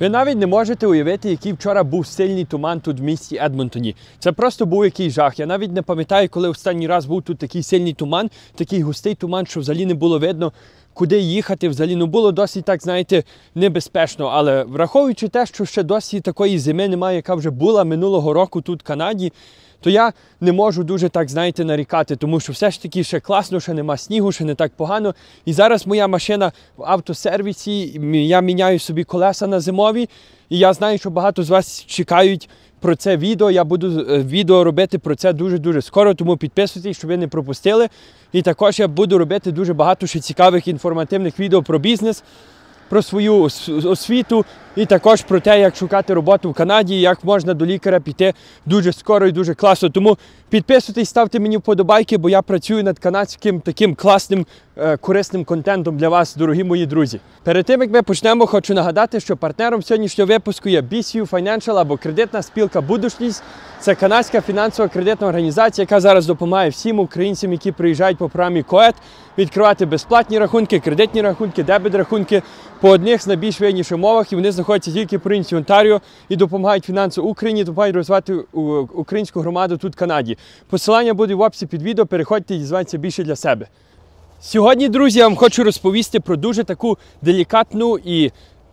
Ви навіть не можете уявити, який вчора був сильний туман тут в місті Едмонтоні. Це просто був якийсь жах. Я навіть не пам'ятаю, коли останній раз був тут такий сильний туман, такий густий туман, що взагалі не було видно, куди їхати. Взагалі ну було досить так, знаєте, небезпечно. Але враховуючи те, що ще досі такої зими немає, яка вже була минулого року тут в Канаді. То я не можу дуже так, знаєте, нарікати, тому що все ж таки ще класно, ще нема снігу, ще не так погано. І зараз моя машина в автосервісі, я міняю собі колеса на зимові. І я знаю, що багато з вас чекають про це відео. Я буду е, відео робити про це дуже-дуже скоро, тому підписуйтесь, щоб ви не пропустили. І також я буду робити дуже багато ще цікавих інформативних відео про бізнес про свою освіту і також про те, як шукати роботу в Канаді, як можна до лікаря піти дуже скоро і дуже класно. Тому підписуйтесь, ставте мені вподобайки, бо я працюю над канадським таким класним е, корисним контентом для вас, дорогі мої друзі. Перед тим як ми почнемо, хочу нагадати, що партнером сьогоднішнього випуску є BCU Financial або кредитна спілка Будушність. Це канадська фінансова кредитна організація, яка зараз допомагає всім українцям, які приїжджають по програмі КОЕТ, відкривати безплатні рахунки, кредитні рахунки, дебет рахунки по одних з найбільш вигідніших мовах. І вони тільки в провінції Онтаріо і допомагають фінансово Україні, допомагають розвивати українську громаду тут в Канаді. Посилання буде в описі під відео. Переходьте і дізнайтеся більше для себе. Сьогодні, друзі, я вам хочу розповісти про дуже таку делікатну і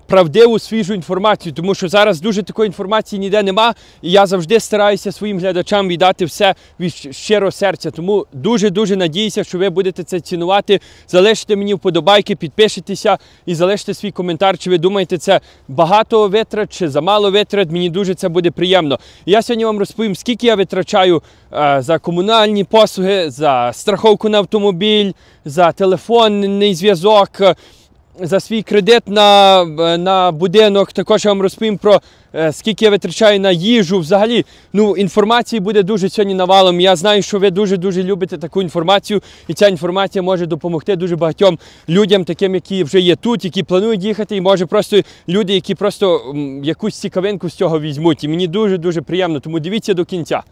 правдиву свіжу інформацію, тому що зараз дуже такої інформації ніде нема, і я завжди стараюся своїм глядачам віддати все від щирого серця. Тому дуже-дуже надіюся, що ви будете це цінувати. Залиште мені вподобайки, підпишіться і залиште свій коментар, чи ви думаєте, це багато витрат чи замало витрат. Мені дуже це буде приємно. Я сьогодні вам розповім, скільки я витрачаю е, за комунальні послуги, за страховку на автомобіль, за телефонний зв'язок. За свій кредит на, на будинок. Також я вам розповім про е, скільки я витрачаю на їжу. Взагалі, ну інформації буде дуже сьогодні навалом. Я знаю, що ви дуже дуже любите таку інформацію, і ця інформація може допомогти дуже багатьом людям, таким, які вже є тут, які планують їхати, і може просто люди, які просто якусь цікавинку з цього візьмуть. І мені дуже дуже приємно. Тому дивіться до кінця.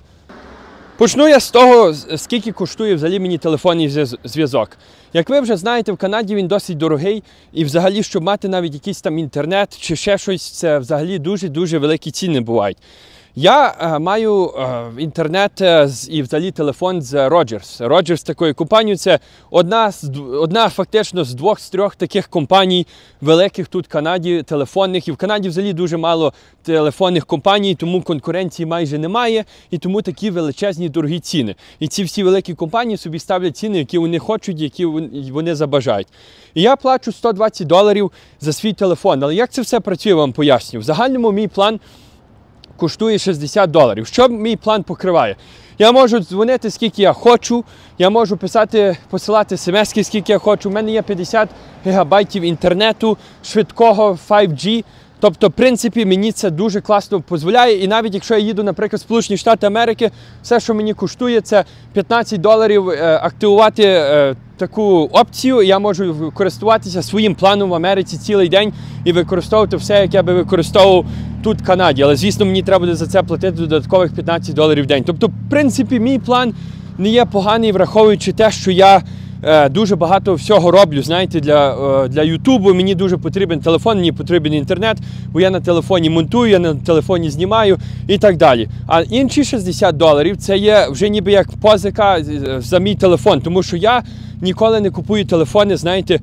Почну я з того, скільки коштує взагалі мені телефонний зв'яз- зв'язок. Як ви вже знаєте, в Канаді він досить дорогий, і взагалі, щоб мати навіть якийсь там інтернет чи ще щось, це взагалі дуже-дуже великі ціни бувають. Я е, маю е, інтернет е, з- і взагалі телефон з Rogers. Rogers такою компанією це одна з одна фактично з двох з трьох таких компаній великих тут в Канаді телефонних. І в Канаді взагалі дуже мало телефонних компаній, тому конкуренції майже немає, і тому такі величезні дорогі ціни. І ці всі великі компанії собі ставлять ціни, які вони хочуть, які вон- вони забажають. І я плачу 120 доларів за свій телефон. Але як це все працює, я вам поясню. В загальному мій план коштує 60 доларів. Що мій план покриває? Я можу дзвонити скільки я хочу, я можу писати, посилати смс, скільки я хочу. У мене є 50 гігабайтів інтернету, швидкого 5G. Тобто, в принципі, мені це дуже класно дозволяє. І навіть якщо я їду, наприклад, в Сполучені Штати Америки, все, що мені коштує, це 15 доларів е, активувати е, таку опцію. Я можу користуватися своїм планом в Америці цілий день і використовувати все, як я би використовував тут в Канаді. Але звісно, мені треба буде за це платити додаткових 15 доларів в день. Тобто, в принципі, мій план не є поганий, враховуючи те, що я. е, Дуже багато всього роблю, знаєте, для, е, для Ютубу. Мені дуже потрібен телефон, мені потрібен інтернет, бо я на телефоні монтую, я на телефоні знімаю і так далі. А інші 60 доларів це є вже ніби як позика за мій телефон, тому що я ніколи не купую телефони, знаєте,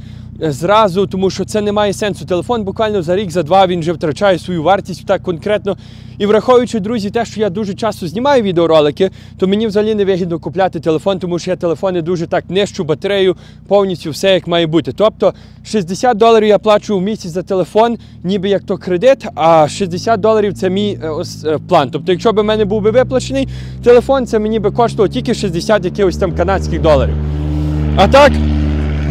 зразу, тому що це не має сенсу. Телефон буквально за рік, за два він вже втрачає свою вартість так конкретно. І враховуючи, друзі, те, що я дуже часто знімаю відеоролики, то мені взагалі не вигідно купляти телефон, тому що я телефони дуже так нищу батарею, повністю все як має бути. Тобто 60 доларів я плачу в місяць за телефон, ніби як то кредит, а 60 доларів це мій е, ос- е, план. Тобто, якщо б в мене був би виплачений телефон, це мені би коштувало тільки 60 якихось там канадських доларів. А так,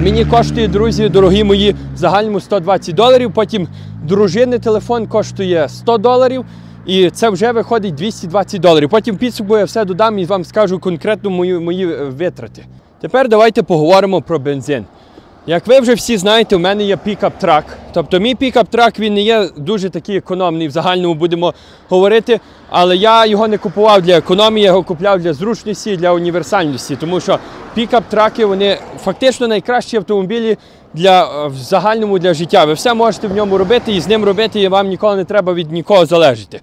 мені коштує, друзі, дорогі мої, в загальному 120 доларів. Потім дружини телефон коштує 100 доларів. І це вже виходить 220 доларів. Потім підсумку я все додам і вам скажу конкретно мої, мої е, витрати. Тепер давайте поговоримо про бензин. Як ви вже всі знаєте, у мене є pickup truck. Тобто мій pickup truck він не є дуже такий економний, в загальному будемо говорити. Але я його не купував для економії, я його купляв для зручності, для універсальності. Тому що пікап-траки вони фактично найкращі автомобілі для е, в загальному для життя. Ви все можете в ньому робити і з ним робити, і вам ніколи не треба від нікого залежати.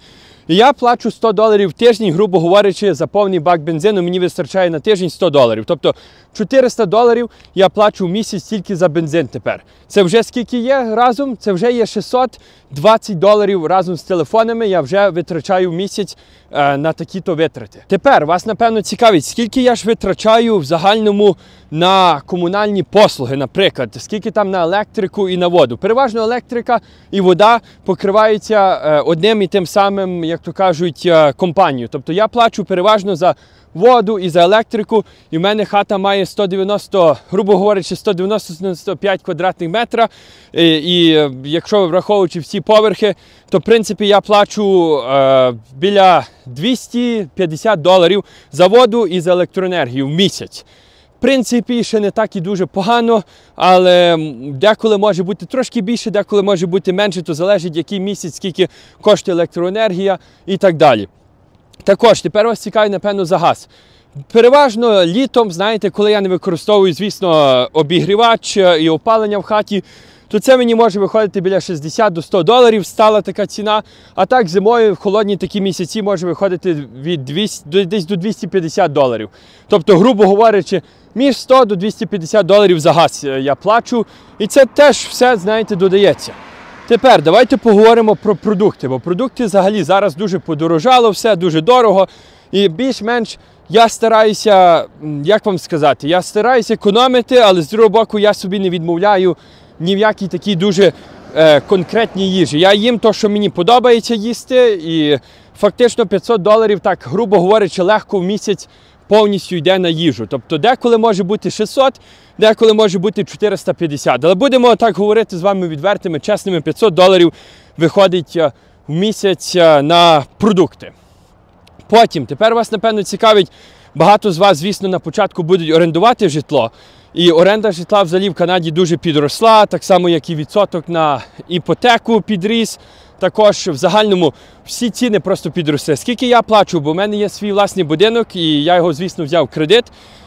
Я плачу 100 доларів в тиждень, грубо говорячи, за повний бак бензину мені вистачає на тиждень 100 доларів. Тобто 400 доларів я плачу в місяць тільки за бензин тепер. Це вже скільки є разом? Це вже є 620 доларів разом з телефонами. Я вже витрачаю в місяць е, на такі-то витрати. Тепер вас напевно цікавить, скільки я ж витрачаю в загальному на комунальні послуги, наприклад, скільки там на електрику і на воду. Переважно електрика і вода покриваються е, одним і тим самим, як то кажуть, е, компанією. Тобто я плачу переважно за воду і за електрику, і в мене хата має 190, грубо говорячи, 190-195 квадратних метра. І, і е, якщо враховуючи всі поверхи, то в принципі я плачу е, біля 250 доларів за воду і за електроенергію в місяць. Принципі, ще не так і дуже погано, але деколи може бути трошки більше, деколи може бути менше, то залежить, який місяць, скільки коштує електроенергія і так далі. Також тепер вас цікавить, напевно, за газ. Переважно літом, знаєте, коли я не використовую, звісно, обігрівач і опалення в хаті, то це мені може виходити біля 60 до 100 доларів, стала така ціна. А так зимою в холодні такі місяці може виходити від 200, десь до 250 доларів. Тобто, грубо говорячи, між 100 до 250 доларів за газ я плачу. І це теж все, знаєте, додається. Тепер давайте поговоримо про продукти, бо продукти взагалі зараз дуже подорожало, все дуже дорого. І більш-менш я стараюся, як вам сказати, я стараюся економити, але з другого боку я собі не відмовляю ні в якій такій дуже е, конкретній їжі. Я їм те, що мені подобається їсти, і фактично 500 доларів, так грубо говорячи, легко в місяць повністю йде на їжу. Тобто деколи може бути 600, деколи може бути 450. Але будемо так говорити з вами відвертими, чесними, 500 доларів виходить е, в місяць е, на продукти. Потім, тепер вас, напевно, цікавить, багато з вас, звісно, на початку будуть орендувати житло. І оренда житла взагалі в Канаді дуже підросла, так само, як і відсоток на іпотеку підріс. Також в загальному всі ціни просто підросли. Скільки я плачу, бо в мене є свій власний будинок, і я його, звісно, взяв кредит.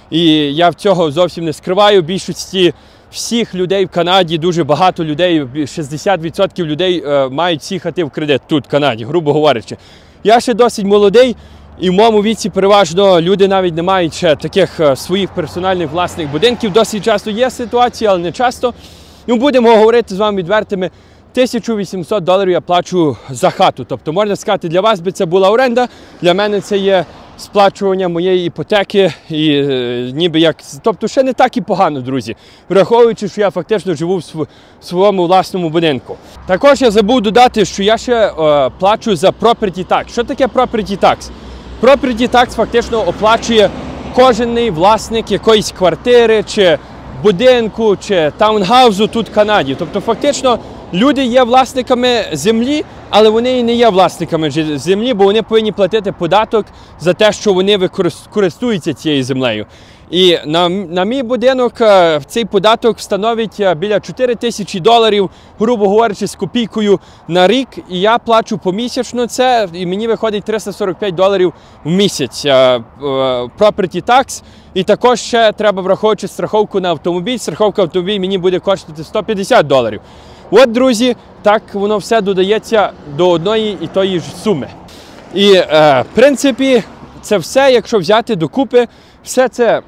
І я в цього зовсім не скриваю. Більшості всіх людей в Канаді, дуже багато людей, 60% людей е, мають сіхати в кредит тут, в Канаді, грубо говорячи. Я ще досить молодий, і в моєму віці переважно люди навіть не мають ще таких е, своїх персональних власних будинків. Досить часто є ситуації, але не часто. Ну, Будемо говорити з вами відвертими. 1800 доларів я плачу за хату. Тобто, можна сказати, для вас би це була оренда, для мене це є сплачування моєї іпотеки, і е, ніби як. Тобто ще не так і погано, друзі, враховуючи, що я фактично живу в своєму власному будинку. Також я забув додати, що я ще е, плачу за property tax. Що таке property tax? Property tax фактично оплачує кожен власник якоїсь квартири, чи будинку, чи таунгаузу тут в Канаді. Тобто, фактично, люди є власниками землі, але вони і не є власниками землі, бо вони повинні платити податок за те, що вони користуються цією землею. І на на мій будинок е, цей податок становить е, біля 4 тисячі доларів, грубо говорячи, з копійкою на рік. І я плачу помісячно це, і мені виходить 345 доларів в місяць е, property tax. І також ще треба враховувати страховку на автомобіль. Страховка автомобіль мені буде коштувати 150 доларів. От, друзі, так воно все додається до одної і тої ж суми. І, в принципі, це все, якщо взяти докупи, все це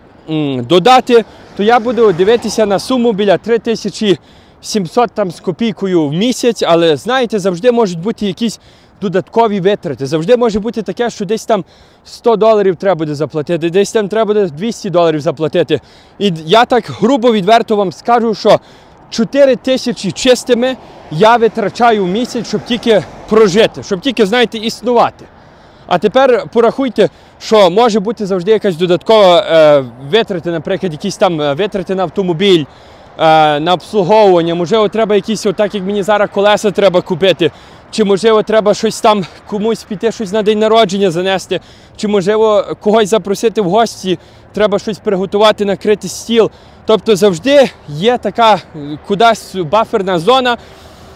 додати, то я буду дивитися на суму біля 3700 там з копійкою в місяць, але знаєте, завжди можуть бути якісь додаткові витрати. Завжди може бути таке, що десь там 100 доларів треба буде заплатити, десь там треба буде 200 доларів заплатити. І я так грубо відверто вам скажу, що 4 тисячі чистими я витрачаю в місяць, щоб тільки прожити, щоб тільки, знаєте, існувати. А тепер порахуйте, що може бути завжди якась додаткова е, витрати, наприклад, якісь там е, витрати на автомобіль, е, на обслуговування. Можливо, треба якісь, отак як мені зараз колеса треба купити. Чи можливо треба щось там комусь піти, щось на день народження занести, чи можливо когось запросити в гості, треба щось приготувати, накрити стіл. Тобто завжди є така кудись баферна зона,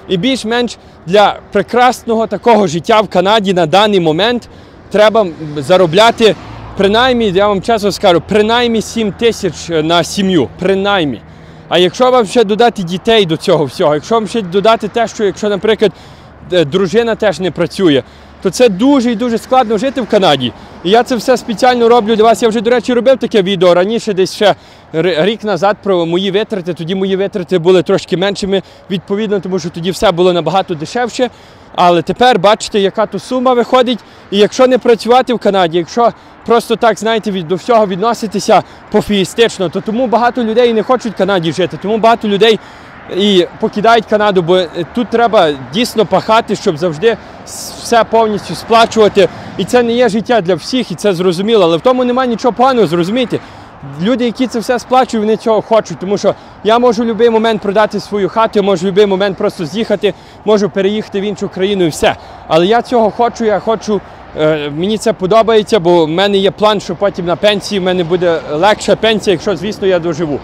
і більш-менш для прекрасного такого життя в Канаді на даний момент треба заробляти принаймні, я вам чесно скажу, принаймні 7 тисяч на сім'ю. Принаймні. А якщо вам ще додати дітей до цього всього, якщо вам ще додати те, що якщо, наприклад, е, дружина теж не працює, то це дуже і дуже складно жити в Канаді. І я це все спеціально роблю для вас. Я вже, до речі, робив таке відео раніше, десь ще рік назад про мої витрати. Тоді мої витрати були трошки меншими, відповідно, тому що тоді все було набагато дешевше. Але тепер бачите, яка то сума виходить. І якщо не працювати в Канаді, якщо просто так, знаєте, від, до всього відноситися пофіїстично, то тому багато людей не хочуть в Канаді жити. Тому багато людей і покидають Канаду, бо е, тут треба дійсно пахати, щоб завжди все повністю сплачувати. І це не є життя для всіх, і це зрозуміло. Але в тому немає нічого поганого, зрозумійте. Люди, які це все сплачують, вони цього хочуть, тому що я можу в будь-який момент продати свою хату, я можу в будь-який момент просто з'їхати, можу переїхати в іншу країну і все. Але я цього хочу, я хочу, е, мені це подобається, бо в мене є план, що потім на пенсії в мене буде легша пенсія, якщо, звісно, я доживу.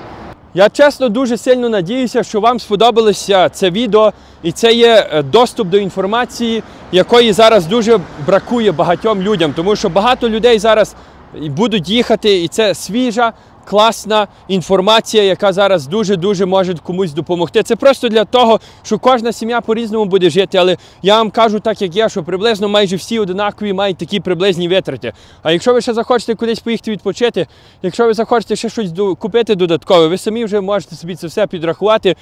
Я чесно дуже сильно надіюся, що вам сподобалося це відео, і це є е, доступ до інформації, якої зараз дуже бракує багатьом людям, тому що багато людей зараз будуть їхати, і це свіжа, класна інформація, яка зараз дуже-дуже може комусь допомогти. Це просто для того, що кожна сім'я по-різному буде жити, але я вам кажу так, як я, що приблизно майже всі одинакові мають такі приблизні витрати. А якщо ви ще захочете кудись поїхати відпочити, якщо ви захочете ще щось купити додаткове, ви самі вже можете собі це все підрахувати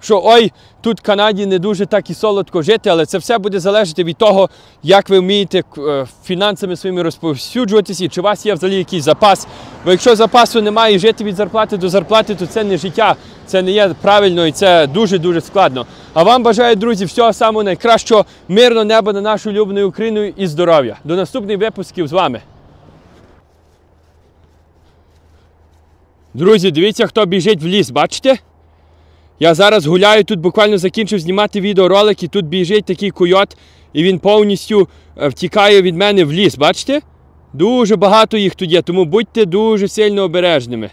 що ой, тут в Канаді не дуже так і солодко жити, але це все буде залежати від того, як ви вмієте е, фінансами своїми розповсюджуватися, і чи у вас є взагалі якийсь запас. Бо якщо запасу немає і жити від зарплати до зарплати, то це не життя, це не є правильно і це дуже-дуже складно. А вам бажаю, друзі, всього самого найкращого, мирного неба на нашу улюбленою Україною і здоров'я. До наступних випусків з вами. Друзі, дивіться, хто біжить в ліс, бачите? Я зараз гуляю, тут буквально закінчив знімати відеоролик, і тут біжить такий койот, і він повністю е, втікає від мене в ліс. Бачите? Дуже багато їх тут є, тому будьте дуже сильно обережними.